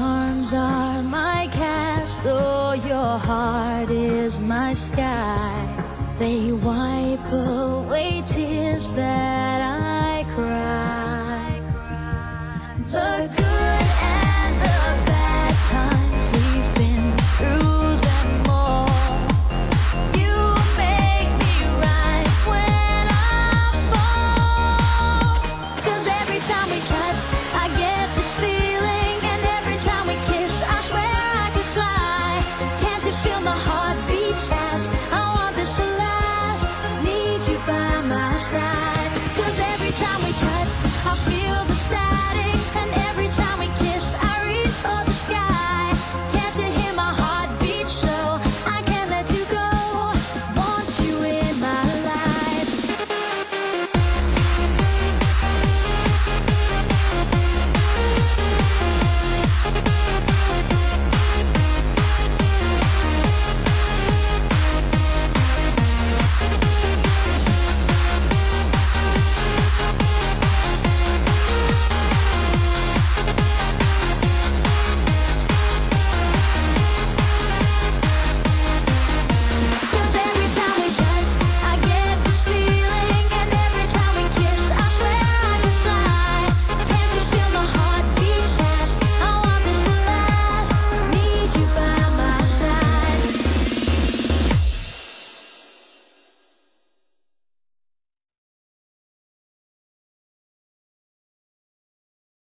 arms are my castle, your heart is my sky. They wipe away tears that I cry. The good and the bad times we've been through. Time we talk